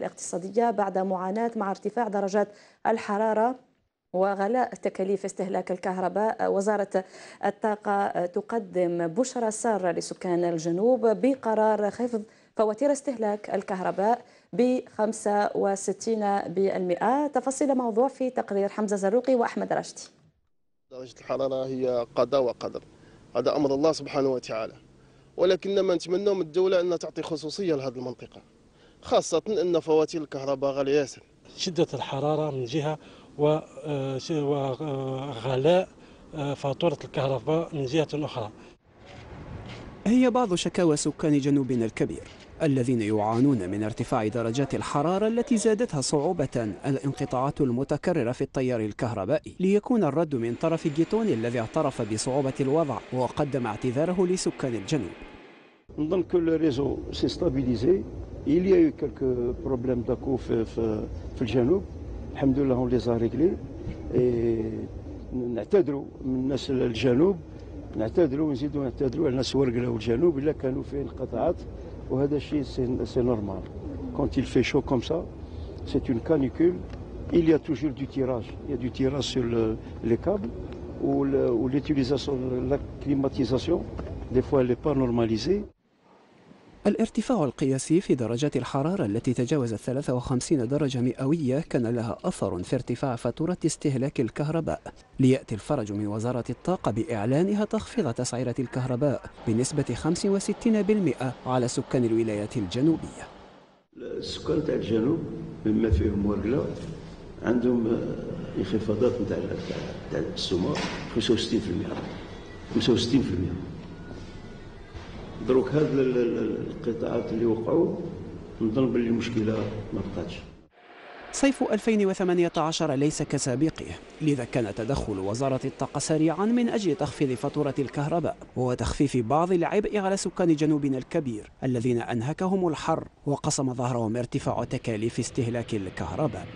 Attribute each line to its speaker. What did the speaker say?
Speaker 1: الاقتصادية بعد معاناة مع ارتفاع درجات الحرارة وغلاء تكاليف استهلاك الكهرباء. وزارة الطاقة تقدم بشرى سارة لسكان الجنوب بقرار خفض فواتير استهلاك الكهرباء ب 65% تفاصيل موضوع في تقرير حمزة زروقي وأحمد رشدي.
Speaker 2: درجة الحرارة هي قضاء وقدر هذا أمر الله سبحانه وتعالى. ولكن ما نتمنى من الدولة أنها تعطي خصوصية لهذه المنطقة. خاصة أن فواتير الكهرباء غالية ياسر.
Speaker 3: شدة الحرارة من جهة وغلاء فاتورة الكهرباء من جهة أخرى.
Speaker 4: هي بعض شكاوى سكان جنوبنا الكبير الذين يعانون من ارتفاع درجات الحرارة التي زادتها صعوبة الانقطاعات المتكررة في التيار الكهربائي ليكون الرد من طرف جيتون الذي اعترف بصعوبة الوضع وقدم اعتذاره لسكان الجنوب.
Speaker 5: نظن que le réseau s'est stabilisé il y a eu quelques problèmes d'accord في, الجنوب الحمد لله a réglés et نعتذروا من الناس الجنوب نعتذروا ونزيدوا نعتذروا على الناس ورقله والجنوب اللي كانوا فيه انقطاعات وهذا الشيء c'est normal quand il fait chaud comme ça c'est une canicule il y a toujours du tirage il y a du tirage sur le, les câbles ou l'utilisation la climatisation des fois elle n'est pas normalisée
Speaker 4: الارتفاع القياسي في درجات الحرارة التي تجاوزت 53 درجة مئوية كان لها أثر في ارتفاع فاتورة استهلاك الكهرباء ليأتي الفرج من وزارة الطاقة بإعلانها تخفيض تسعيرة الكهرباء بنسبة 65% على سكان الولايات الجنوبية.
Speaker 5: السكان تاع الجنوب مما فيهم ورقلة عندهم انخفاضات نتاع تاع السمار 65% 65% دروك هاد القطاعات اللي وقعوا نظن باللي المشكلة ما بقاتش.
Speaker 4: صيف 2018 ليس كسابقه لذا كان تدخل وزارة الطاقة سريعا من أجل تخفيض فاتورة الكهرباء وتخفيف بعض العبء على سكان جنوبنا الكبير الذين أنهكهم الحر وقسم ظهرهم ارتفاع تكاليف استهلاك الكهرباء.